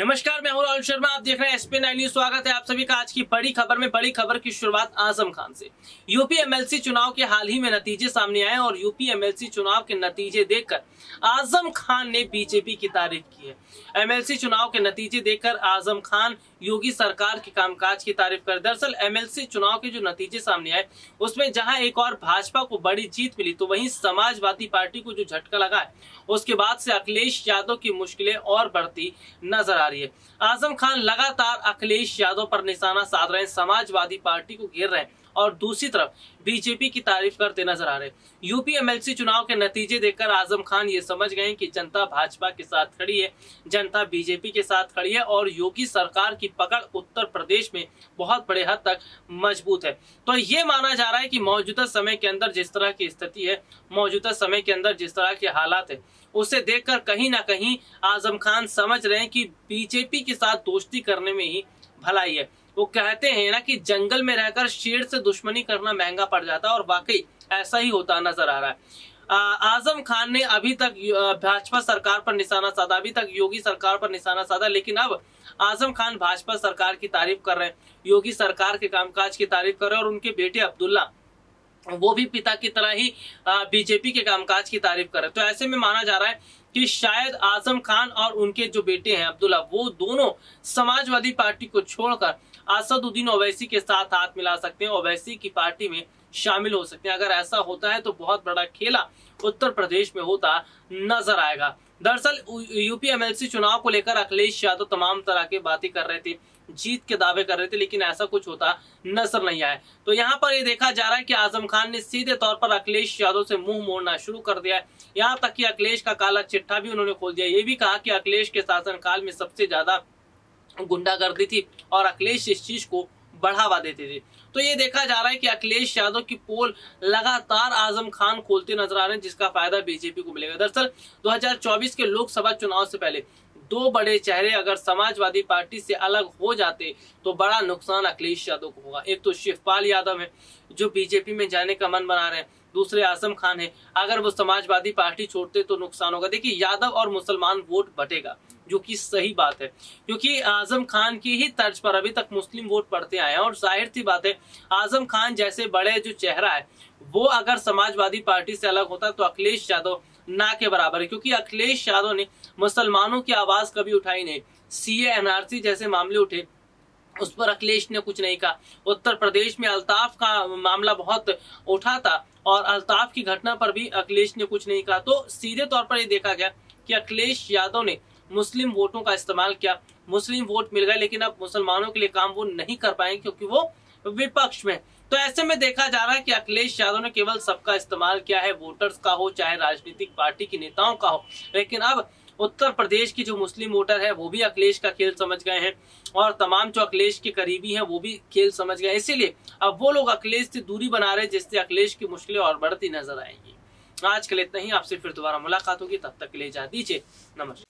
नमस्कार आप देख रहे हैं एसपी नाइन न्यूज़ स्वागत है आप सभी का आज की बड़ी खबर में, बड़ी खबर की शुरुआत आज़म खान से। यूपी एमएलसी चुनाव के हाल ही में नतीजे सामने आए और यूपी एमएलसी चुनाव के नतीजे देखकर आज़म खान ने बीजेपी की तारीफ़ की है। एमएलसी चुनाव के नतीजे देखकर आज़म खान योगी सरकार के कामकाज की तारीफ़ कर। दरअसल, एमएलसी चुनाव के जो नतीजे सामने आए, उसमें जहाँ एक और भाजपा को बड़ी जीत मिली तो वहीं समाजवादी पार्टी को जो झटका लगा है, उसके बाद से अखिलेश यादव की मुश्किलें और बढ़ती नज़र आ रही है। आज़म खान लगातार अखिलेश यादव पर निशाना साध रहे समाजवादी पार्टी को घेर रहे हैं। और दूसरी तरफ़, बीजेपी की तारीफ़ करते नज़र आ रहे यूपी एमएलसी चुनाव के नतीजे देखकर आज़म खान ये समझ गए कि जनता भाजपा के साथ खड़ी है, जनता बीजेपी के साथ खड़ी है और योगी सरकार की पकड़ उत्तर प्रदेश में बहुत बड़े हद तक मज़बूत है। तो ये माना जा रहा है कि मौजूदा समय के अंदर जिस तरह की स्थिति है, मौजूदा समय के अंदर जिस तरह के हालात है, उसे देखकर कहीं ना कहीं आज़म खान समझ रहे हैं कि बीजेपी के साथ दोस्ती करने में ही भलाई है। वो कहते हैं ना कि जंगल में रहकर शेर से दुश्मनी करना महँगा पड़ जाता है और वाकई ऐसा ही होता नज़र आ रहा है। आज़म खान ने अभी तक भाजपा सरकार पर निशाना साधा, अभी तक योगी सरकार पर निशाना साधा, लेकिन अब आज़म खान भाजपा सरकार की तारीफ़ कर रहे हैं। योगी सरकार के कामकाज की तारीफ़ कर रहे हैं और उनके बेटे अब्दुल्ला वो भी पिता की तरह ही बीजेपी के कामकाज की तारीफ़ कर तो ऐसे में माना जा रहा है कि शायद आज़म खान और उनके जो बेटे हैं अब्दुल्ला, वो दोनों समाजवादी पार्टी को छोड़कर असदुद्दीन ओवैसी के साथ हाथ मिला सकते हैं, ओवैसी की पार्टी में शामिल हो सकते हैं। अगर ऐसा होता है तो बहुत बड़ा खेला उत्तर प्रदेश में होता नज़र आएगा। दरअसल यूपी एमएलसी चुनाव को लेकर अखिलेश यादव तमाम तरह की बातें कर रहे थे। जीत के दावे कर रहे थे, लेकिन ऐसा कुछ होता नज़र नहीं आया। तो यहाँ पर ये देखा जा रहा है कि आज़म खान ने सीधे तौर पर अखिलेश यादव से मुँह मोड़ना शुरू कर दिया है। यहाँ तक कि अखिलेश का काला चिट्ठा भी उन्होंने खोल दिया। ये भी कहा कि अखिलेश के शासनकाल में सबसे ज़्यादा गुंडागर्दी थी और अखिलेश इस चीज़ को बढ़ावा देते थे। तो ये देखा जा रहा है कि अखिलेश यादव की पोल लगातार आज़म खान खोलते नज़र आ रहे हैं, जिसका फ़ायदा बीजेपी को मिलेगा। दरअसल 2024 के लोकसभा चुनाव से पहले दो बड़े चेहरे अगर समाजवादी पार्टी से अलग हो जाते तो बड़ा नुकसान अखिलेश यादव को होगा। एक तो शिवपाल यादव है, जो बीजेपी में जाने का मन बना रहे हैं। दूसरे आज़म खान है। अगर वो समाजवादी पार्टी छोड़ते तो नुकसान होगा। देखिए, यादव और मुसलमान वोट बटेगा, जो कि सही बात है। क्योंकि आज़म खान की ही तर्ज पर अभी तक मुस्लिम वोट पड़ते आए हैं। और ज़ाहिर सी बात है, आज़म खान जैसे बड़े जो चेहरा है, वो अगर समाजवादी पार्टी से अलग होता तो अखिलेश यादव ना के बराबर है, क्योंकि अखिलेश यादव ने मुसलमानों की आवाज़ कभी उठाई नहीं। सी एनआरसी जैसे मामले उठे, उस पर अखिलेश ने कुछ नहीं कहा। उत्तर प्रदेश में अल्ताफ का मामला बहुत उठा था और अल्ताफ की घटना पर भी अखिलेश ने कुछ नहीं कहा। तो सीधे तौर पर यह देखा गया कि अखिलेश यादव ने मुस्लिम वोटों का इस्तेमाल किया। मुस्लिम वोट मिल गए, लेकिन अब मुसलमानों के लिए काम वो नहीं कर पाएँगे, क्योंकि वो विपक्ष में। तो ऐसे में देखा जा रहा है कि अखिलेश यादव ने केवल सबका इस्तेमाल किया है, वोटर्स का हो, चाहे राजनीतिक पार्टी के नेताओं का हो। लेकिन अब उत्तर प्रदेश की जो मुस्लिम वोटर है, वो भी अखिलेश का खेल समझ गए हैं और तमाम जो अखिलेश के करीबी हैं, वो भी खेल समझ गए इसीलिए अब वो लोग अखिलेश से दूरी बना रहे जिससे अखिलेश की मुश्किलें और बढ़ती नज़र आएँगी। आज के लिए इतना ही। आपसे फिर दोबारा मुलाकात होगी। तब तक के लिए जा दीजिए। नमस्कार।